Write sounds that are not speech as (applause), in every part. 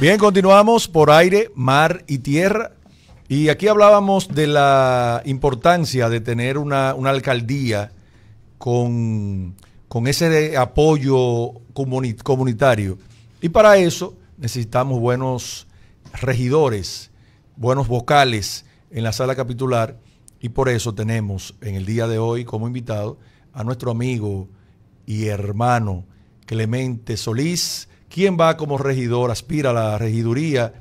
Bien, continuamos por aire, mar y tierra. Y aquí hablábamos de la importancia de tener una, alcaldía con, ese apoyo comunitario. Y para eso necesitamos buenos regidores, buenos vocales en la sala capitular. Y por eso tenemos en el día de hoy como invitado a nuestro amigo y hermano Clemente Solís, ¿Quién va como regidor, aspira a la regiduría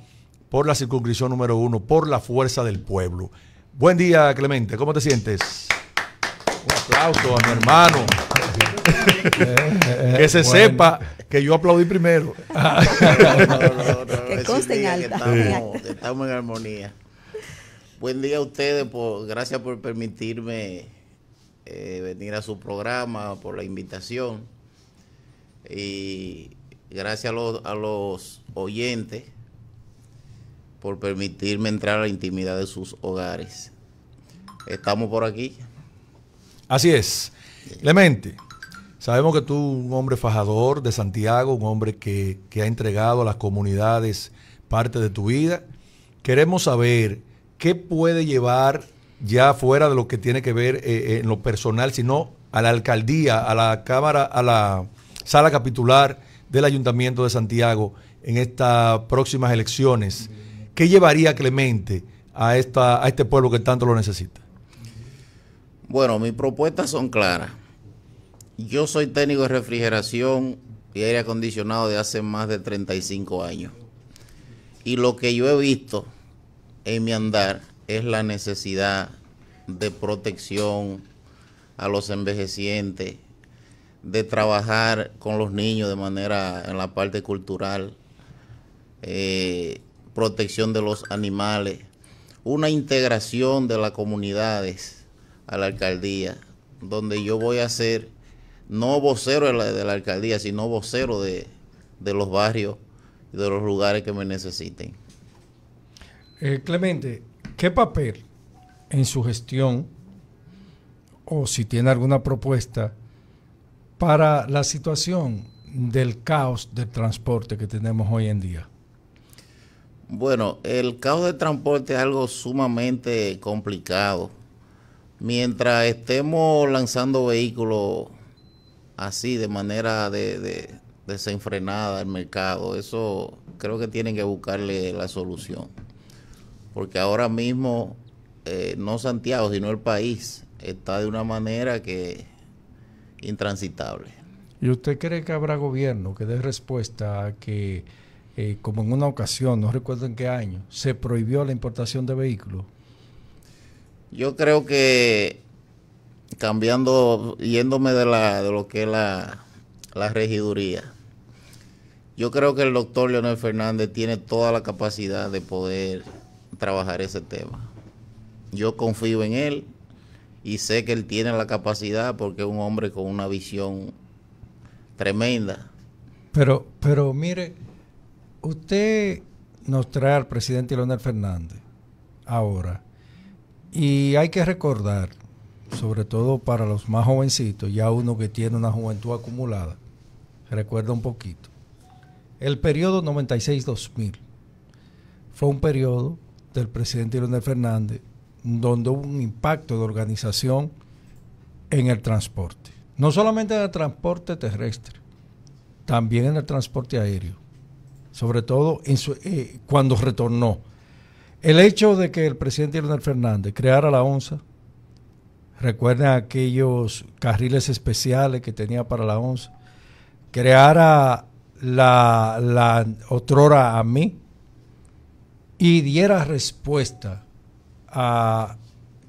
por la circunscripción número uno, por la fuerza del pueblo. Buen día, Clemente, ¿cómo te sientes? Un aplauso a mi hermano. que se sepa que yo aplaudí primero. que conste en alta. Estamos, en armonía. Buen día a ustedes, por, gracias por permitirme eh, venir a su programa, por la invitación. Y gracias a los, a los oyentes por permitirme entrar a la intimidad de sus hogares. Estamos por aquí. Así es. Clemente, sabemos que tú, un hombre fajador de Santiago, un hombre que, ha entregado a las comunidades parte de tu vida, queremos saber qué puede llevar ya fuera de lo que tiene que ver eh, eh, en lo personal, sino a la alcaldía, a la Cámara, a la sala capitular del Ayuntamiento de Santiago en estas próximas elecciones. ¿Qué llevaría Clemente a, esta, a este pueblo que tanto lo necesita? Bueno, mis propuestas son claras. Yo soy técnico de refrigeración y aire acondicionado de hace más de 35 años. Y lo que yo he visto en mi andar es la necesidad de protección a los envejecientes, de trabajar con los niños de manera en la parte cultural, eh, protección de los animales, una integración de las comunidades a la alcaldía, donde yo voy a ser no vocero de la, alcaldía, sino vocero de, los barrios y de los lugares que me necesiten. Eh, Clemente, ¿qué papel en su gestión o si tiene alguna propuesta para la situación del caos del transporte que tenemos hoy en día? Bueno, el caos del transporte es algo sumamente complicado. Mientras estemos lanzando vehículos así, de manera de, desenfrenada al mercado, eso creo que tienen que buscarle la solución. Porque ahora mismo, eh, no Santiago, sino el país, está de una manera que intransitable. ¿Y usted cree que habrá gobierno que dé respuesta a que, eh, como en una ocasión, no recuerdo en qué año, se prohibió la importación de vehículos? Yo creo que cambiando, yéndome de, la, de lo que es la, la regiduría, yo creo que el doctor Leonel Fernández tiene toda la capacidad de poder trabajar ese tema. Yo confío en él, y sé que él tiene la capacidad porque es un hombre con una visión tremenda. Pero, pero mire, usted nos trae al presidente Leonel Fernández ahora y hay que recordar, sobre todo para los más jovencitos, ya uno que tiene una juventud acumulada, recuerda un poquito. El periodo 96-2000 fue un periodo del presidente Leonel Fernández donde hubo un impacto de organización en el transporte. No solamente en el transporte terrestre, también en el transporte aéreo. Sobre todo eh, cuando retornó. El hecho de que el presidente Leonel Fernández creara la ONSA, recuerden aquellos carriles especiales que tenía para la ONSA, creara la, la otrora a mí y diera respuesta a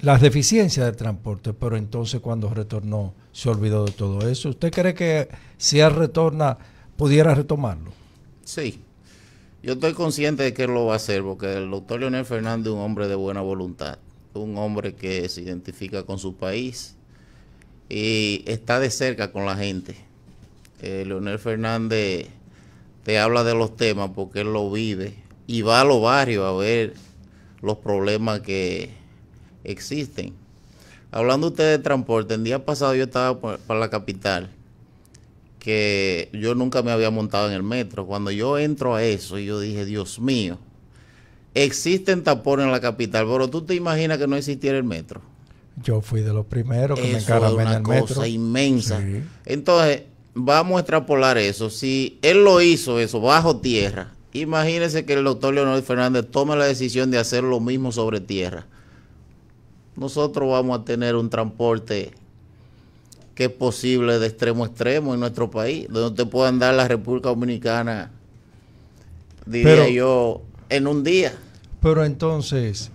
las deficiencias del transporte, pero entonces cuando retornó se olvidó de todo eso. ¿Usted cree que si él retorna pudiera retomarlo? Sí, yo estoy consciente de que él lo va a hacer, porque el doctor Leonel Fernández es un hombre de buena voluntad, un hombre que se identifica con su país y está de cerca con la gente. Eh, Leonel Fernández te habla de los temas porque él lo vive y va a los barrios a ver los problemas que existen. Hablando usted de transporte, el día pasado yo estaba para la capital que yo nunca me había montado en el metro. Cuando yo entro a eso, yo dije, Dios mío, existen tapones en la capital, pero tú te imaginas que no existiera el metro. Yo fui de los primeros que eso me una en el cosa metro. inmensa. Sí. Entonces, vamos a extrapolar eso. Si él lo hizo eso bajo tierra, imagínese que el doctor Leonel Fernández tome la decisión de hacer lo mismo sobre tierra. Nosotros vamos a tener un transporte que es posible de extremo a extremo en nuestro país, donde usted pueda andar la República Dominicana, diría Pero- yo, en un día. Pero entonces,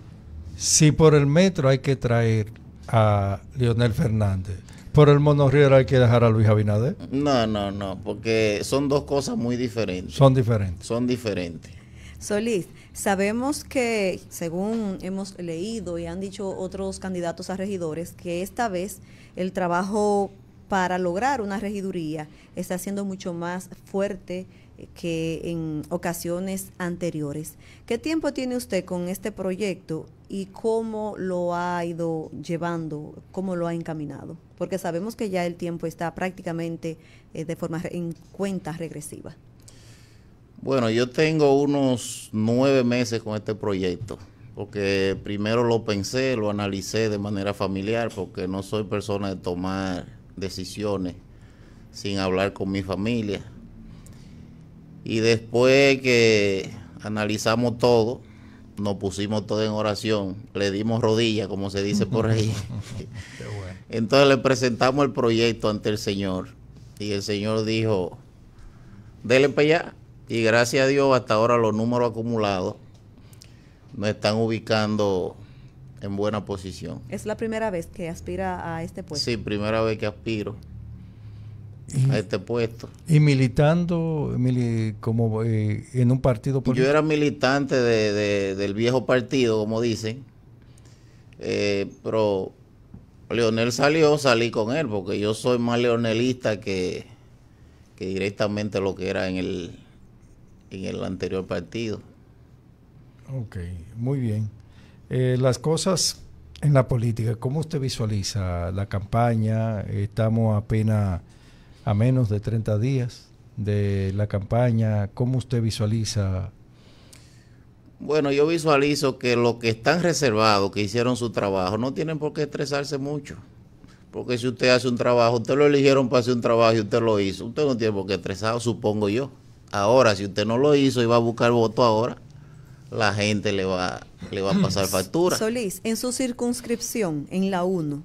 si por el metro hay que traer a Leonel Fernández, por el monorriel hay que dejar a Luis Abinader, No, no, no, porque son dos cosas muy diferentes. son diferentes. Son diferentes. Solís, sabemos que, según hemos leído y han dicho otros candidatos a regidores, que esta vez el trabajo para lograr una regiduría está siendo mucho más fuerte que en ocasiones anteriores. ¿Qué tiempo tiene usted con este proyecto y cómo lo ha ido llevando, cómo lo ha encaminado? Porque sabemos que ya el tiempo está prácticamente eh, de forma en cuenta regresiva. Bueno, yo tengo unos nueve meses con este proyecto, porque primero lo pensé, lo analicé de manera familiar, porque no soy persona de tomar decisiones sin hablar con mi familia. Y después que analizamos todo, nos pusimos todo en oración, le dimos rodillas, como se dice por ahí. (laughs) Entonces le presentamos el proyecto ante el Señor y el Señor dijo, dele para allá. Y gracias a Dios hasta ahora los números acumulados nos están ubicando en buena posición. ¿Es la primera vez que aspira a este puesto? Sí, primera vez que aspiro Y, a este puesto. y militando mili- como eh, en un partido Yo político. era militante de- de- del viejo partido, como dicen, eh, pero Leonel salió, salí con él, porque yo soy más leonelista que, que directamente lo que era en el, en el anterior partido. Ok, muy bien. Eh, las cosas en la política, ¿cómo usted visualiza la campaña? Estamos apenas a menos de 30 días de la campaña. ¿Cómo usted visualiza? Bueno, yo visualizo que los que están reservados, que hicieron su trabajo, no tienen por qué estresarse mucho. Porque si usted hace un trabajo, usted lo eligieron para hacer un trabajo y usted lo hizo, usted no tiene por qué estresar, supongo yo. Ahora, si usted no lo hizo y va a buscar voto ahora, la gente le va, le va a pasar (coughs) factura. Solís, en su circunscripción, en la 1,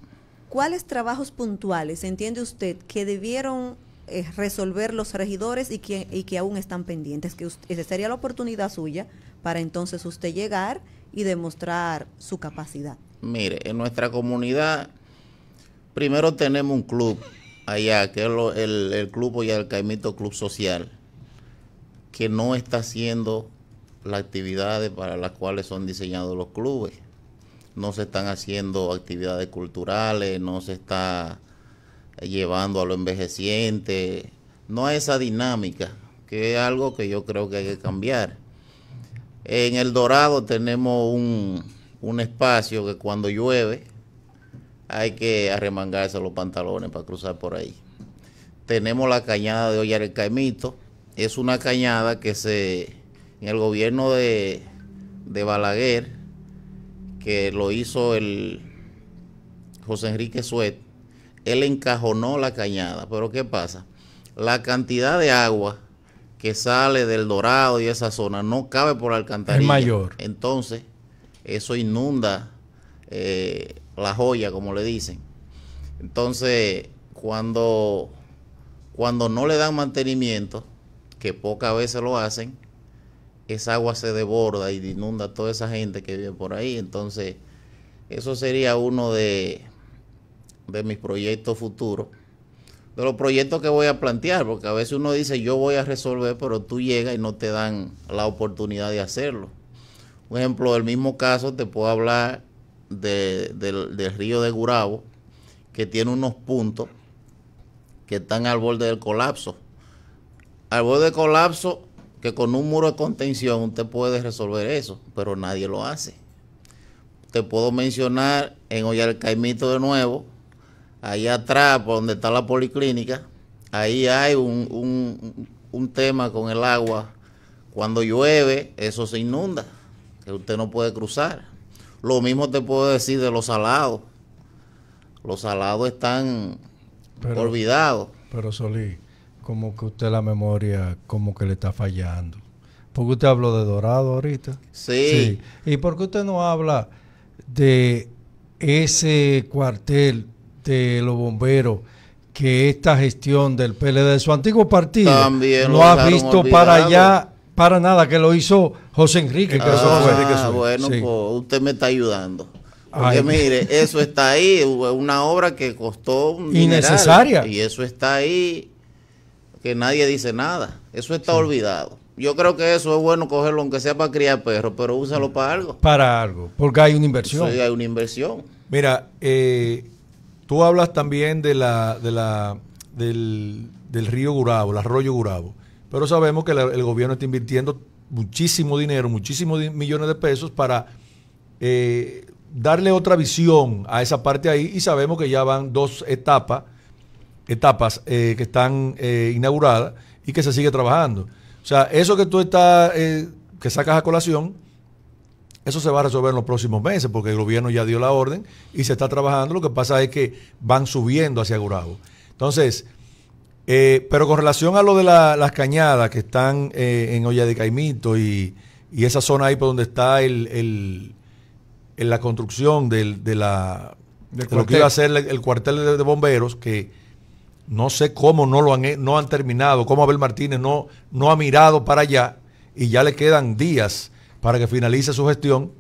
¿cuáles trabajos puntuales entiende usted que debieron eh, resolver los regidores y que, y que aún están pendientes? Que usted- esa sería la oportunidad suya para entonces usted llegar y demostrar su capacidad. Mire, en nuestra comunidad, primero tenemos un club allá, que es lo- el, el club Club Social, que no está haciendo las actividades para las cuales son diseñados los clubes. No se están haciendo actividades culturales, no se está llevando a lo envejeciente, no hay esa dinámica, que es algo que yo creo que hay que cambiar. En el Dorado tenemos un, un espacio que cuando llueve hay que arremangarse los pantalones para cruzar por ahí. Tenemos la cañada de Ollar el. Es una cañada que se, en el gobierno de, de Balaguer, que lo hizo el José Enrique Suet, él encajonó la cañada. Pero ¿qué pasa? La cantidad de agua que sale del Dorado y esa zona no cabe por la alcantarilla. Es mayor. Entonces, eso inunda eh, la joya, como le dicen. Entonces, cuando, cuando no le dan mantenimiento, que pocas veces lo hacen, esa agua se desborda y inunda a toda esa gente que vive por ahí. Entonces, eso sería uno de, de mis proyectos futuros. De los proyectos que voy a plantear, porque a veces uno dice yo voy a resolver, pero tú llegas y no te dan la oportunidad de hacerlo. Por ejemplo, el mismo caso te puedo hablar de- del, del río de Gurabo, que tiene unos puntos que están al borde del colapso. Al borde del colapso, que con un muro de contención usted puede resolver eso, pero nadie lo hace. Te puedo mencionar en Ollar el Caimito de nuevo, allá atrás, por donde está la policlínica, ahí hay un, un, un tema con el agua. Cuando llueve, eso se inunda, que usted no puede cruzar. Lo mismo te puedo decir de los salados. Los salados están Pero- olvidados. Pero Solí, como que usted la memoria como que le está fallando. Porque usted habló de Dorado ahorita. Sí. ¿Y por qué usted no habla de ese cuartel de los bomberos que esta gestión del PLD de su antiguo partido También no ha visto para allá, para nada, que lo hizo José Enrique? que Ah, eso fue. Enrique Ah, Suárez. bueno, Sí. pues usted me está ayudando. Porque Ay. mire, eso está ahí, una obra que costó un dineral, Innecesaria. y eso está ahí, que nadie dice nada. Eso está olvidado. Yo creo que eso es bueno cogerlo, aunque sea para criar perros, pero úsalo para algo. Para algo, porque hay una inversión. Sí, hay una inversión. Mira, eh, tú hablas también de la, de la, del, del río Gurabo, el arroyo Gurabo, pero sabemos que la- el gobierno está invirtiendo muchísimo dinero, muchísimos millones de pesos para eh, darle otra visión a esa parte ahí y sabemos que ya van dos etapas, etapas eh, que están eh, inauguradas y que se sigue trabajando. O sea, eso que tú estás, eh, que sacas a colación, eso se va a resolver en los próximos meses porque el gobierno ya dio la orden y se está trabajando. Lo que pasa es que van subiendo hacia Gurabo. Entonces, pero con relación a lo de la- las cañadas que están en Olla de Caimito y, y esa zona ahí por donde está el, el- la construcción del, de, la, de lo que iba a ser el, el cuartel de, de bomberos, que no sé cómo no lo han, no han terminado, cómo Abel Martínez no, no ha mirado para allá y ya le quedan días para que finalice su gestión.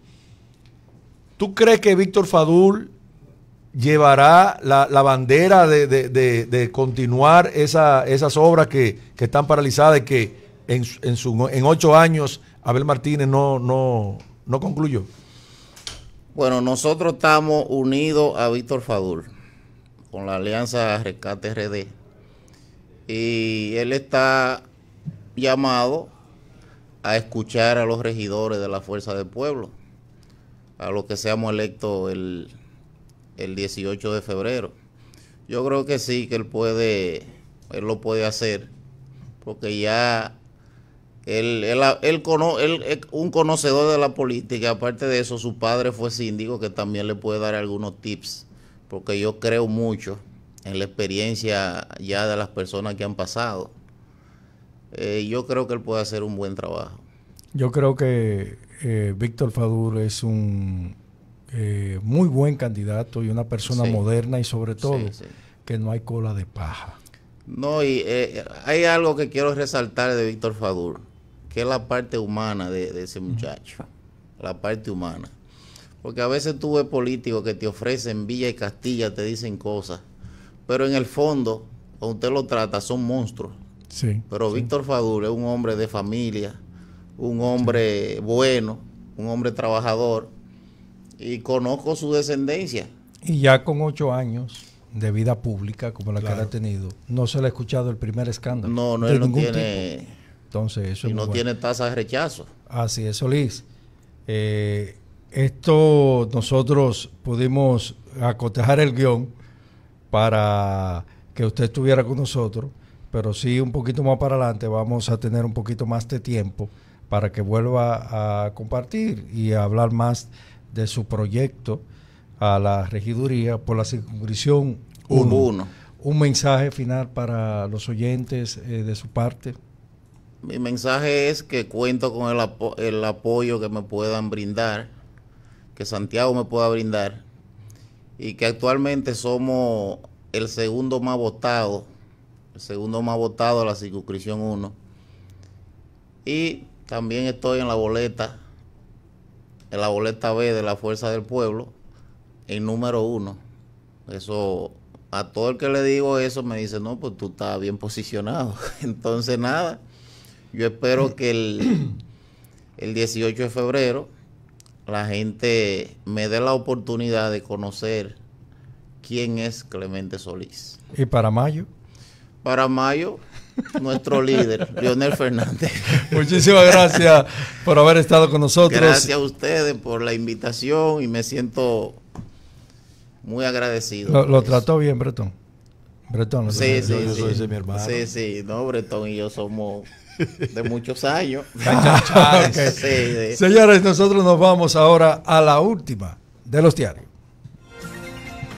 ¿Tú crees que Víctor Fadul llevará la, la bandera de, de- de- de continuar esa- esas obras que, que están paralizadas y que en, en, su- en ocho años Abel Martínez no, no, no concluyó? Bueno, nosotros estamos unidos a Víctor Fadul con la Alianza Rescate RD. Y él está llamado a escuchar a los regidores de la Fuerza del Pueblo, a los que seamos electos el, el 18 de febrero. Yo creo que sí, que él puede, él lo puede hacer, porque ya él, él, él él es un conocedor de la política, aparte de eso, su padre fue síndico, que también le puede dar algunos tips, porque yo creo mucho en la experiencia ya de las personas que han pasado. Eh, yo creo que él puede hacer un buen trabajo. Yo creo que eh, Víctor Fadul es un eh, muy buen candidato y una persona Sí. moderna y sobre todo Sí, sí. que no hay cola de paja. No, y eh, hay algo que quiero resaltar de Víctor Fadul, que es la parte humana de, de ese muchacho, la parte humana. Porque a veces tú ves políticos que te ofrecen Villa y Castilla, te dicen cosas, pero en el fondo, cuando usted lo trata, son monstruos. Sí. Pero Víctor Fadul es un hombre de familia, un hombre bueno, un hombre trabajador, y conozco su descendencia. Y ya con ocho años de vida pública como la que él ha tenido, no se le ha escuchado el primer escándalo. No, no, de él no tiene, tipo. Entonces, eso y es no bueno. tiene tasa de rechazo. Así es, Solís. Eh, esto nosotros pudimos acotejar el guion para que usted estuviera con nosotros, pero sí un poquito más para adelante vamos a tener un poquito más de tiempo para que vuelva a compartir y a hablar más de su proyecto a la regiduría por la circunscripción Uno. 1. Un mensaje final para los oyentes eh, de su parte. Mi mensaje es que cuento con el, apo- el apoyo que me puedan brindar, que Santiago me pueda brindar, y que actualmente somos el segundo más votado, el segundo más votado de la circunscripción 1. Y también estoy en la boleta, en la boleta B de la Fuerza del Pueblo, en número uno. Eso, a todo el que le digo eso me dice, no, pues tú estás bien posicionado. (laughs) Entonces, nada, yo espero que el, el 18 de febrero la gente me dé la oportunidad de conocer quién es Clemente Solís. Y para mayo. Para mayo, (laughs) nuestro líder, Leonel Fernández. (laughs) Muchísimas gracias por haber estado con nosotros. Gracias a ustedes por la invitación y me siento muy agradecido. Lo, trató bien, Bretón. Bretón, lo Sí, sí, yo- yo sí. soy mi hermano. Sí, sí, no, Bretón y yo somos de muchos años. (laughs) Ok. (laughs) Sí, sí. Señores, nosotros nos vamos ahora a la última de los diarios.